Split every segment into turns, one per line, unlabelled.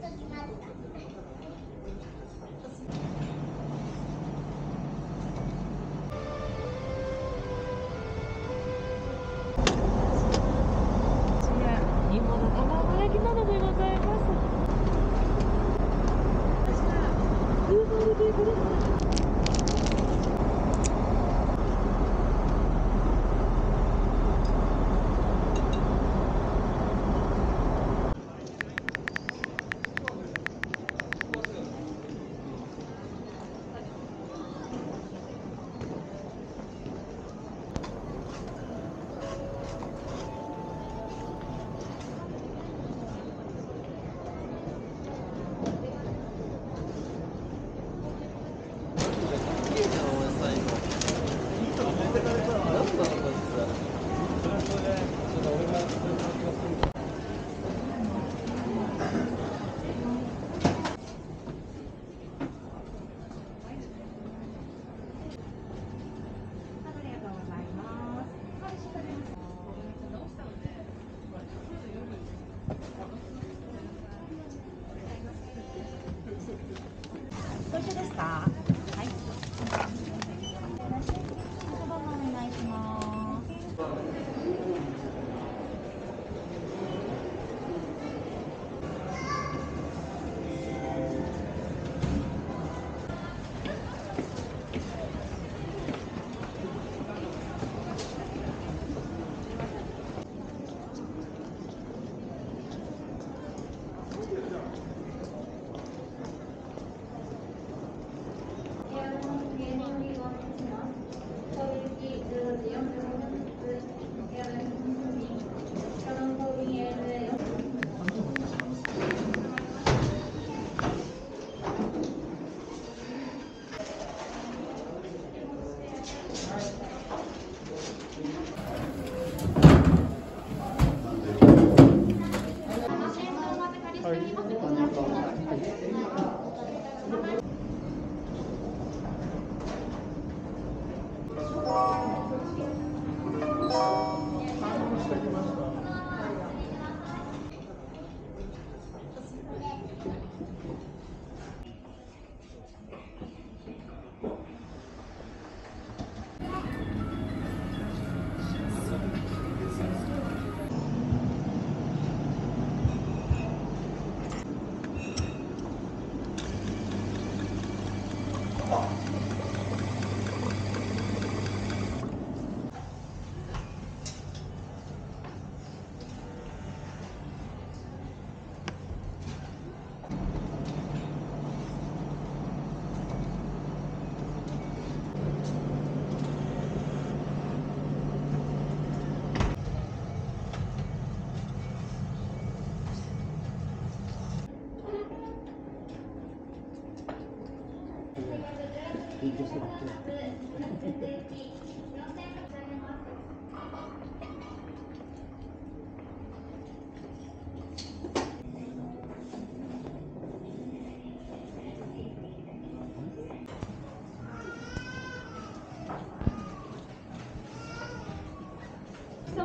Tokyo Magic.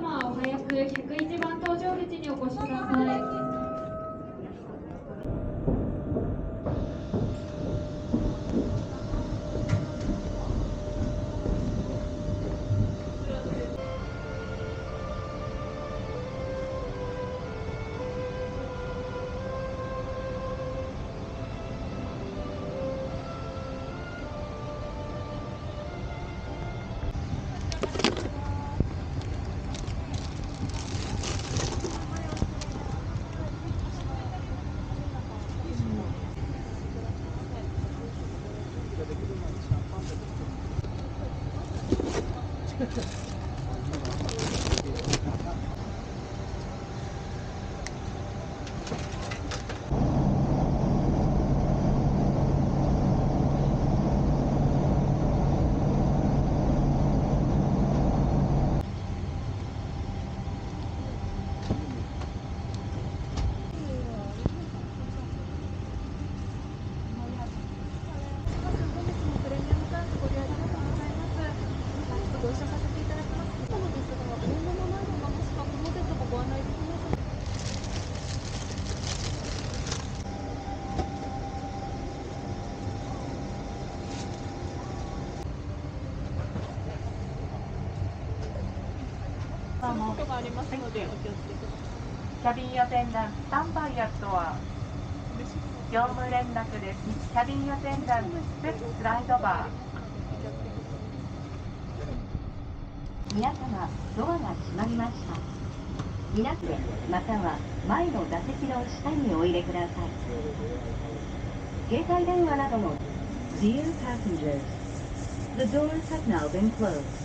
様はお早く101番搭乗口にお越しください。
ることがありますのでお気をつけください
キャビンアテンダント、スタンバイアットは業務連絡です。キャビンアテンダント、スライドバー。
皆様、ドアが閉まりました。皆さん、また。は前の座席の下にお入れください。携帯電話などの Dear passengers, the doors have now been closed.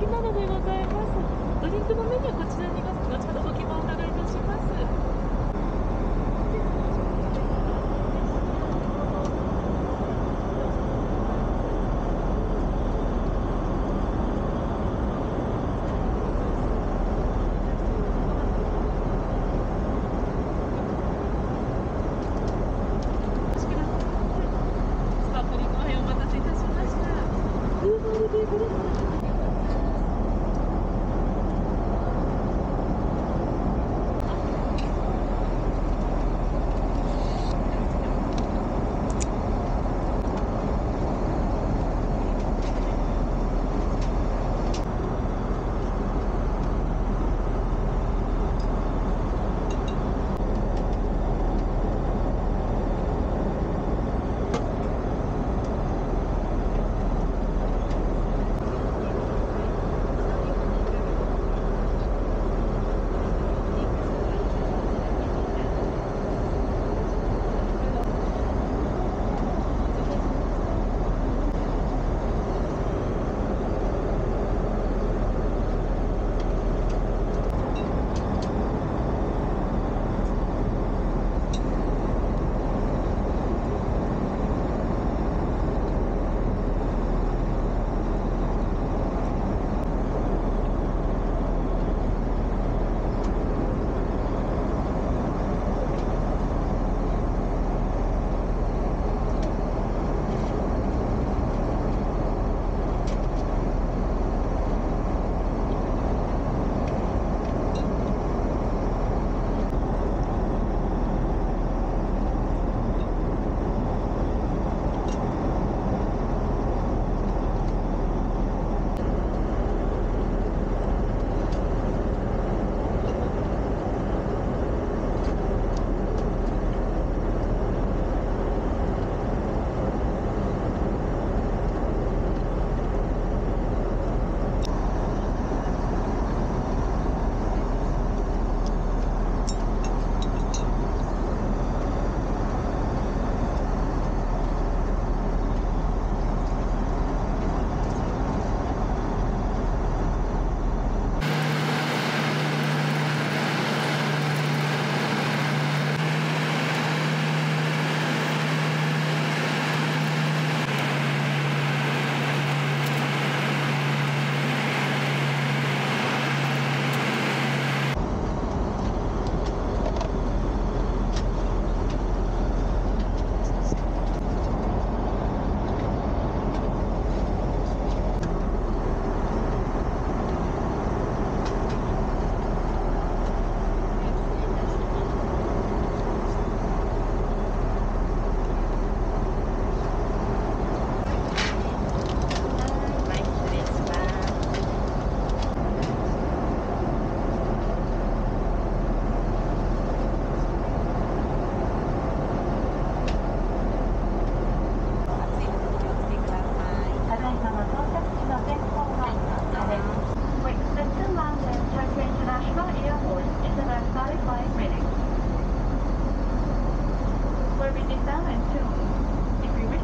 卵焼きなどでございます。ドリンクのメニューこちらに後ほどご希望お伺いいたします。スパークリングワインお待たせいまし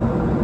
Thank you.